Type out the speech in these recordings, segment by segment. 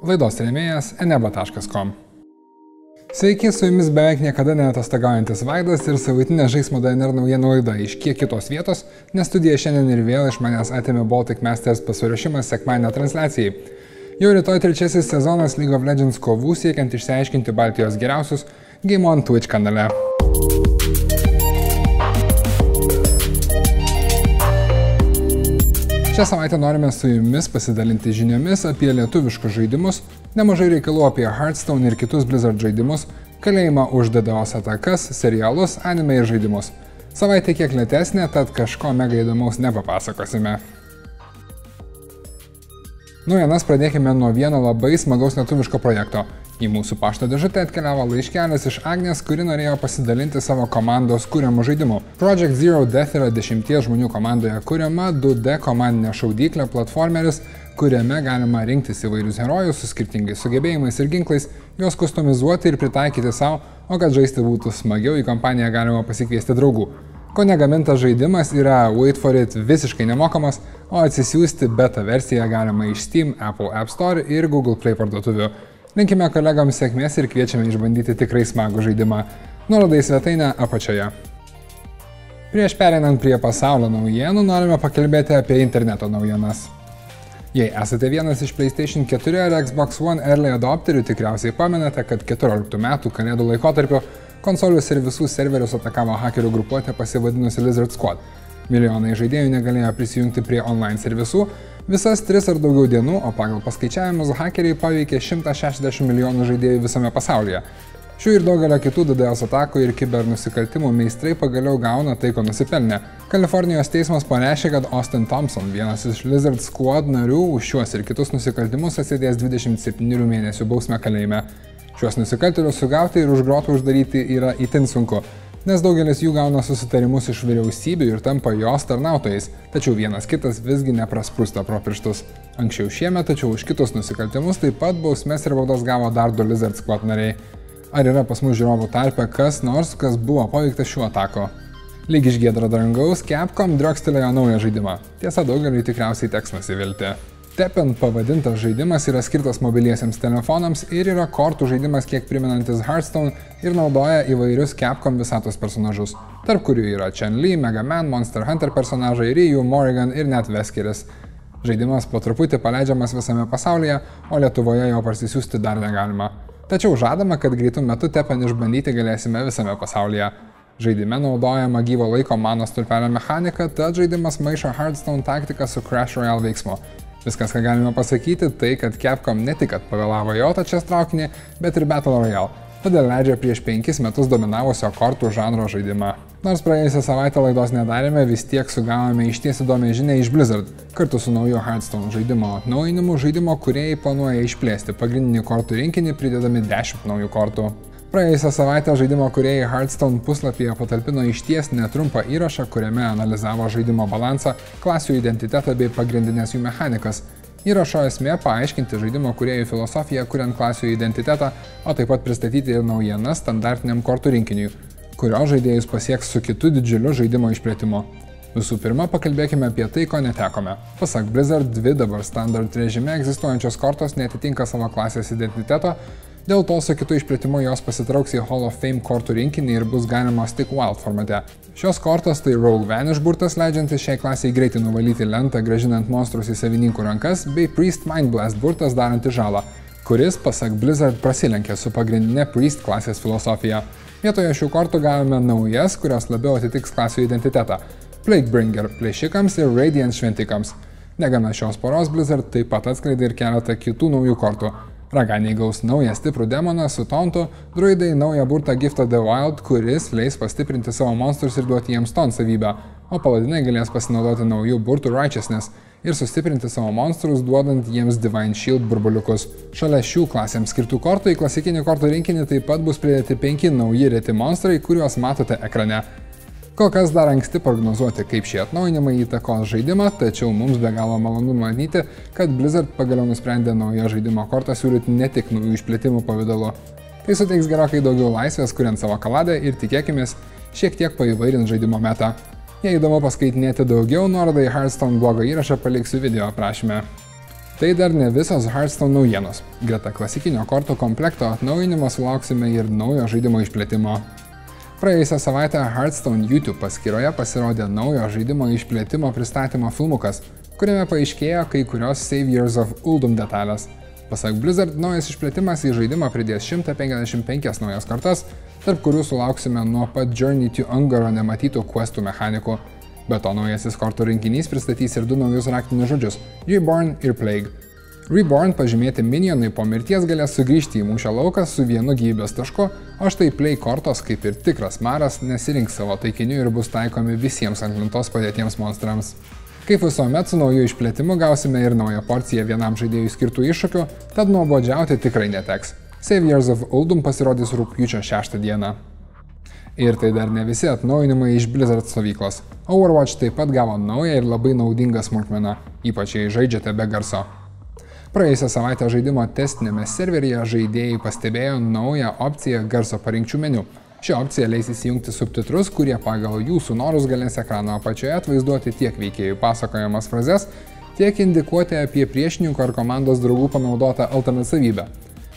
Laidos rėmėjas eneba.com. Sveiki, su jumis beveik niekada neatostagaujantis Vaidas ir savaitinė žaismo DNR naujienų laida iš kiek kitos vietos, nes studija šiandien ir vėl iš manęs atėmė Baltic Masters pasiruošimas sekmadienio transliacijai. Jau rytoj trečiasis sezonas League of Legends kovų siekiant išsiaiškinti Baltijos geriausius Game on Twitch kanale. Šią savaitę norime su jumis pasidalinti žiniomis apie lietuviškus žaidimus, nemažai reikalų apie Hearthstone ir kitus Blizzard žaidimus, kalėjimą už DDoS atakas, serialus, anime ir žaidimus. Savaitė kiek lėtesnė, tad kažko mega įdomaus nepapasakosime. Naujienas pradėkime nuo vieno labai smagaus lietuviško projekto Į mūsų pašto dėžutę atkeliavo laiškelis iš Agnės, kuri norėjo pasidalinti savo komandos kūriamų žaidimų. Project Zero Death yra dešimties žmonių komandoje kūriama 2D komandinė šaudyklė platformeris, kuriame galima rinktis įvairius herojus su skirtingais sugebėjimais ir ginklais, juos kustomizuoti ir pritaikyti savo, o kad žaisti būtų smagiau, į kompaniją galima pasikviesti draugų. Ko negamintas žaidimas yra Wait for it visiškai nemokamas, o atsisiųsti beta versiją galima iš Steam, Apple App Store ir Google Play parduotuvių. Linkime kolegoms sėkmės ir kviečiame išbandyti tikrai smagų žaidimą. Nuoroda į svetainę apačioje. Prieš perinant prie pasaulio naujienų, norime pakalbėti apie interneto naujienas. Jei esate vienas iš PlayStation 4 ar Xbox One early adopterių, tikriausiai pamenate, kad 14 metų kalėdų laikotarpiu konsolius ir visus serverius atakavo hakerių grupuotė pasivadinusi Lizard Squad. Milijonai žaidėjų negalėjo prisijungti prie online servisų, Visas tris ar daugiau dienų, o pagal paskaičiavimus hakeriai paveikė 160 milijonų žaidėjų visame pasaulyje. Šių ir daugelio kitų DDoS atakų ir kibernusikaltimų meistrai pagaliau gauna tai, ko nusipelnė. Kalifornijos teismas pareiškė, kad Austin Thompson, vienas iš Lizard Squad narių, už šiuos ir kitus nusikaltimus atsidės 27 mėnesių bausmę kalėjime. Šiuos nusikaltėlius sugauti ir už grotą uždaryti yra itin sunku nes daugelis jų gauna susitarimus iš vyriausybių ir tampa jos tarnautojais, tačiau vienas kitas visgi neprasprūsta pro pirštus. Anksčiau šiemet, tačiau už kitus nusikaltimus taip pat bausmės ir baudas gavo dar du Lizard Squad nariai. Ar yra pas mus žiūrovų tarpe kas nors, kas buvo paveiktas šiuo atako? Lyg iš gėdro dangaus, Capcom driokstelėjo naują žaidimą. Tiesa, daugeliui tikriausiai teks nusivilti. Tepen pavadintas žaidimas yra skirtas mobiliesiems telefonams ir yra kortų žaidimas kiek primenantis Hearthstone ir naudoja įvairius Capcom visatos personažus, tarp kurių yra Chen Li, Mega Man, Monster Hunter personažai, Ryu, Morrigan ir net Veskeris. Žaidimas po truputį paleidžiamas visame pasaulyje, o Lietuvoje jo parsisiųsti dar negalima. Tačiau žadama, kad greitų metų Tepen išbandyti galėsime visame pasaulyje. Žaidime naudojama gyvo laiko mano stulpelio mechanika, tad žaidimas maišo Hearthstone taktiką su Crash Royale veiksmu. Viskas, ką galime pasakyti, tai kad Capcom ne tik pavėlavo jo tačias traukinį, bet ir Battle Royale, todėl leidžia prieš penkis metus dominavusio kortų žanro žaidimą. Nors praėjusią savaitę laidos nedarėme, vis tiek sugavome išties įdomią žinę iš Blizzard. Kartu su nauju Hearthstone žaidimo atnaujinimu žaidimo kuriejai planuoja išplėsti pagrindinį kortų rinkinį pridedami 10 naujų kortų. Praėjusią savaitę žaidimo kuriejai Hearthstone puslapyje patalpino išties netrumpą įrašą, kuriame analizavo žaidimo balansą, klasių identitetą bei pagrindinės jų mechanikas. Įrašo esmė paaiškinti žaidimo kuriejų filosofiją, kuriant klasių identitetą, o taip pat pristatyti ir naujienas standartiniam kortų rinkiniui, kurio žaidėjus pasieks su kitu didžiuliu žaidimo išplėtimu. Visų pirma, pakalbėkime apie tai, ko netekome. Pasak Blizzard, dvi dabar standard režime egzistuojančios kortos netitinka savo klasės identiteto, Dėl to su kitu išplėtimu jos pasitrauks į Hall of Fame kortų rinkinį ir bus galimas tik Wild formate. Šios kortos tai Rogue Vanish burtas, leidžiantis šiai klasiai greitai nuvalyti lentą, gražinant monstrus į savininkų rankas, bei Priest Mind Blast burtas darantis žalą, kuris, pasak Blizzard, prasilenkė su pagrindinė Priest klasės filosofija. Vietoje šių kortų gavome naujas, kurios labiau atitiks klasių identitetą - Plaguebringer plėšikams ir Radiant šventikams. Negana šios poros Blizzard taip pat atskleidė ir keletą kitų naujų kortų Raganiai gaus naują stiprų demoną su tontu, druidai naują burtą Gift of the Wild, kuris leis pastiprinti savo monstrus ir duoti jiems ton savybę, o paladinai galės pasinaudoti naujų burtų Righteousness ir sustiprinti savo monstrus, duodant jiems Divine Shield burbuliukus. Šalia šių klasėms skirtų kortų į klasikinį kortų rinkinį taip pat bus pridėti penki nauji reti monstrai, kuriuos matote ekrane. Kol kas dar anksti prognozuoti, kaip šie atnaujinimai įtakos žaidimą, tačiau mums be galo malonu matyti, kad Blizzard pagaliau nusprendė naują žaidimo kortą siūlyti ne tik naujų išplėtimų pavydalu. Tai suteiks gerokai daugiau laisvės, kuriant savo kaladę ir tikėkime, šiek tiek paįvairint žaidimo metą. Jei įdomu paskaitinėti daugiau, nuorodą į Hearthstone blogo įrašą paliksiu video aprašymę. Tai dar ne visos Hearthstone naujienos. Greta klasikinio kortų komplekto atnaujinimo sulauksime ir naujo žaidimo išplėtimo. Praėjusią savaitę Hearthstone YouTube paskyroje pasirodė naujo žaidimo išplėtimo pristatymo filmukas, kuriame paaiškėjo kai kurios Saviors of Uldum detalės. Pasak Blizzard, naujas išplėtimas į žaidimą pridės 155 naujas kartas, tarp kurių sulauksime nuo pat Journey to Angaro nematytų questų mechanikų. Be to, naujasis kortų rinkinys pristatys ir du naujus raktinius žodžius - Reborn ir Plague. Reborn pažymėti minionai po mirties galės sugrįžti į mūšio lauką su vienu gyvybės tašku, o štai Plague kortos, kaip ir tikras maras, nesirinks savo taikinių ir bus taikomi visiems ant lentos padėtiems monstrams. Kaip visuomet su nauju išplėtimu gausime ir naują porciją vienam žaidėjui skirtų iššūkių, tad nuobodžiauti tikrai neteks. Saviors of Oldum pasirodys rūpjūčio 6 dieną. Ir tai dar ne visi atnaujinimai iš Blizzard stovyklos. Overwatch taip pat gavo naują ir labai naudingą smulkmeną, ypač jei žaidžiate be garso. Praėjusią savaitę žaidimo testinėme serveryje žaidėjai pastebėjo naują opciją garso parinkčių meniu. Ši opcija leis įsijungti subtitrus, kurie pagal jūsų norus galės ekrano apačioje atvaizduoti tiek veikėjų pasakojamas frazes, tiek indikuoti apie priešininko ar komandos draugų panaudotą alternatyvybę.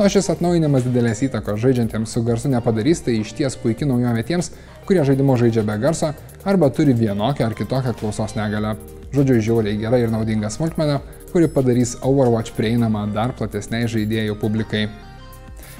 Nors šis atnaujinimas didelės įtakos žaidžiantiems su garsu nepadarys, tai iš ties puikia naujovė tiems, kurie žaidimo žaidžia be garso arba turi vienokią ar kitokią klausos negalę. Žodžiu, žiauriai gera ir naudinga smulkmena, kuri padarys Overwatch prieinamą dar platesniai žaidėjų publikai.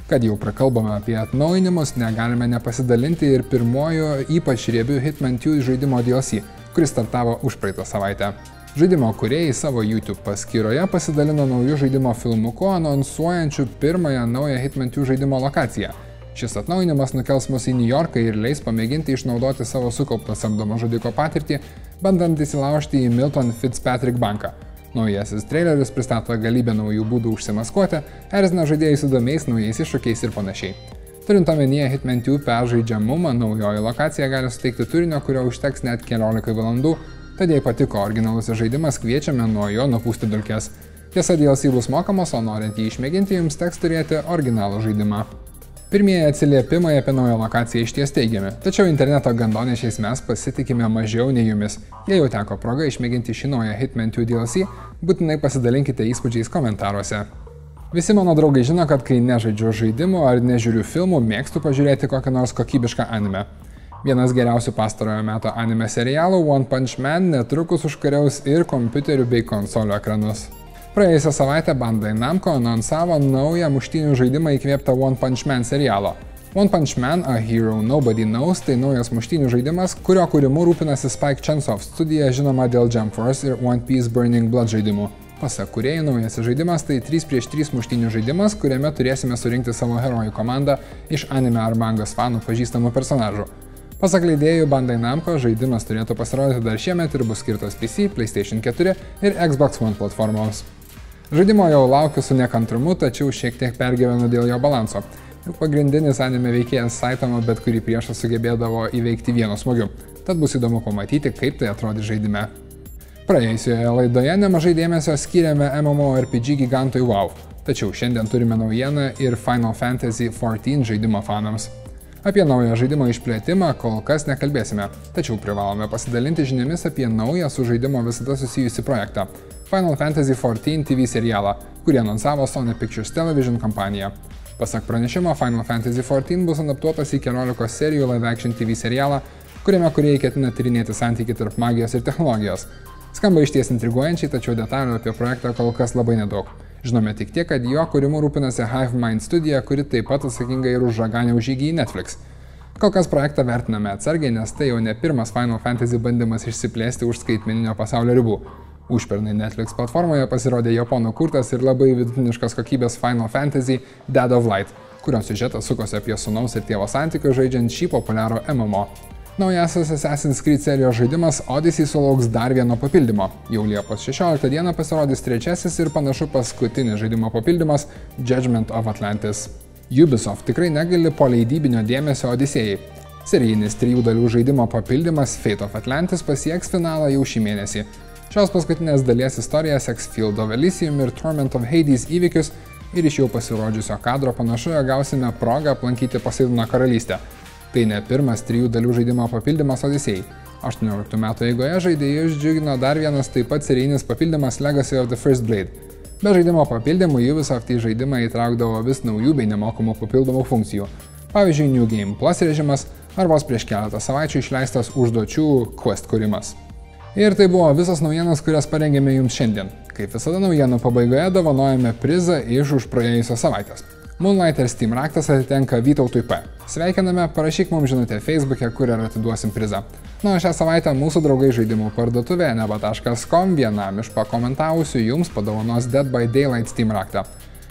Kad jau prakalbame apie atnaujinimus, negalime nepasidalinti ir pirmojo ypač riebių Hitman 2 žaidimo DLC, kuris startavo už praeitą savaitę. Žaidimo kuriejai savo YouTube paskyroje pasidalino naujų žaidimo filmuku anonsuojančiu pirmąją naują Hitman 2 žaidimo lokaciją. Šis atnaujinimas nukels mus į New Yorką ir leis pamėginti išnaudoti savo sukauptą samdomo žudiko patirtį, bandant įsilaužti į Milton Fitzpatrick banką. Naujasis traileris pristato galybę naujų būdų užsimaskuoti, erzina žaidėjus įdomiais naujais iššūkiais ir panašiai. Turint omenyje Hitman 2 peržaidžiamumą, naujoji lokacija gali suteikti turinio, kurio užteks net 15 valandų, Tad jei patiko originalusis žaidimas, kviečiame nuo jo nupūsti dulkes. Tiesa, DLC bus mokamas, o norint jį išmėginti, jums teks turėti originalų žaidimą. Pirmieji atsiliepimai apie naują lokaciją iš ties teigiami, tačiau interneto gandonešiais mes pasitikime mažiau nei jumis. Jei jau teko proga išmėginti šį naują Hitman 2 DLC, būtinai pasidalinkite įspūdžiais komentaruose. Visi mano draugai žino, kad kai nežaidžiu žaidimų ar nežiūriu filmų, mėgstu pažiūrėti kokią nors kokybišką anime. Vienas geriausių pastarojo meto anime serialų One Punch Man netrukus užkariaus ir kompiuterių bei konsolių ekranus. Praėjusią savaitę Bandai Namco anonsavo naują muštinių žaidimą įkvėptą One Punch Man serialo. One Punch Man A Hero Nobody Knows tai naujas muštinių žaidimas, kurio kūrimu rūpinasi Spike Chunsoft studija žinoma dėl Jump Force ir One Piece Burning Blood žaidimų. Pasak kuriejų, naujasis žaidimas tai 3 prieš 3 muštinių žaidimas, kuriame turėsime surinkti savo herojų komandą iš anime ar mangos fanų pažįstamų personažų. Pasak leidėjų Bandai Namco, žaidimas turėtų pasirodyti dar šiemet ir bus skirtas PC, PlayStation 4 ir Xbox One platformoms. Žaidimo jau laukiu su nekantrumu, tačiau šiek tiek pergyvenu dėl jo balanso. Juk pagrindinis anime veikėjas Saitama bet kurį priešą sugebėdavo įveikti vienu smūgiu. Tad bus įdomu pamatyti, kaip tai atrodys žaidime. Praėjusioje laidoje nemažai dėmesio skiriame MMORPG gigantui WoW, tačiau šiandien turime naujieną ir Final Fantasy XIV žaidimo fanams. Apie naują žaidimo išplėtimą kol kas nekalbėsime, tačiau privalome pasidalinti žiniomis apie naują su žaidimo visada susijusi projektą - Final Fantasy XIV TV serialą, kurį anonsavo Sony Pictures Television kompanija. Pasak pranešimo, Final Fantasy XIV bus adaptuotas į 14 serijų live action TV serialą, kuriame kuriejai ketina tyrinėti santykių tarp magijos ir technologijos. Skamba išties intriguojančiai, tačiau detalių apie projektą kol kas labai nedaug. Žinome tik tiek, kad jo kūrimu rūpinasi HiveMind studija, kuri taip pat atsakinga ir už žaganę užžygį į Netflix. Kol kas projektą vertiname atsargiai, nes tai jau ne pirmas Final Fantasy bandymas išsiplėsti už skaitmeninio pasaulio ribų. Užpernai Netflix platformoje pasirodė japonų kurtas ir labai vidutiniškas kokybės Final Fantasy Dead of Light, kurio siužetas sukosi apie sunaus ir tėvo santykius žaidžiant šį populiarų MMO. Naujasis Assassin's Creed serijos žaidimas Odyssey sulauks dar vieno papildymo. Jau Liepos 16 dieną pasirodys trečiasis ir panašu paskutinis žaidimo papildymas Judgment of Atlantis. Ubisoft tikrai negali po leidybinio dėmesio Odisėjai. Serijinis trijų dalių žaidimo papildymas Fate of Atlantis pasieks finalą jau šį mėnesį. Šios paskutinės dalies istorija seks Field of Elysium ir Torment of Hades įvykius ir iš jau pasirodžiusio kadro panašu, jog gausime progą aplankyti Poseidono karalystę Tai ne pirmas trijų dalių žaidimo papildymas Odisėjai. 18 metų eigoje žaidėjus džiugino dar vienas taip pat serijinis papildymas Legacy of the First Blade. Be žaidimo papildymų Ubisoft į žaidimą įtraukdavo vis naujų bei nemokamų papildomų funkcijų. Pavyzdžiui, New Game Plus režimas ar vos prieš keletą savaičių išleistas užduočių Quest kūrimas. Ir tai buvo visas naujienos, kurias parengėme jums šiandien. Kaip visada naujienų pabaigoje dovanojame prizą iš už praėjusios savaitės. Moonlight ir Steam raktas atitenka Vytautui P. Sveikiname, parašyk mums žinutę Facebook'e, kur ir atiduosim prizą. Na, o šią savaitę mūsų draugai žaidimų parduotuvė neba.com vienam iš pakomentavusių jums padovanos Dead by Daylight Steam raktą.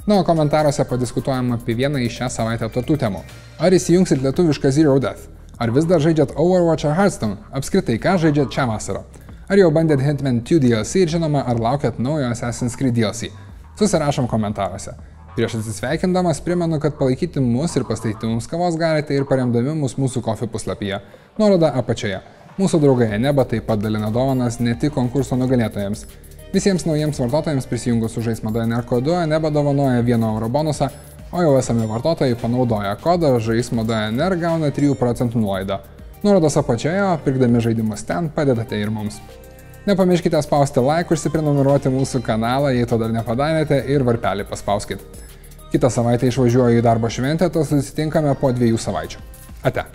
Na, o komentaruose padiskutuojam apie vieną iš šią savaitę aptartų temų. Ar įsijungsit lietuvišką Zero Death? Ar vis dar žaidžiat Overwatch ar Hearthstone? Apskritai, ką žaidžiat šią vasarą? Ar jau bandėt Hitman 2 DLC ir žinoma, ar laukiat naujo Assassin's Creed DLC? Susirašom komentaruose. Prieš atsisveikindamas primenu, kad palaikyti mus ir pastatyti mums kavos galite ir paremdami mus mūsų kofi puslapyje. Nuoroda apačioje. Mūsų draugai Eneba taip pat dalina dovanas ne tik konkurso nugalėtojams. Visiems naujiems vartotojams prisijungus su žaismo DNR kodu Eneba dovanoja 1 euro bonusą, o jau esami vartotojai panaudoja kodą žaismo DNR gauna 3 procentų nuolaidą. Nuorodos apačioje, pirkdami žaidimus ten padedate ir mums. Nepamirškite spausti like, užsiprenumeruoti mūsų kanalą, jei to dar nepadarėte, ir varpelį paspauskite. Kitą savaitę išvažiuoju į darbo šventę, tad susitinkame po dviejų savaičių. Ate.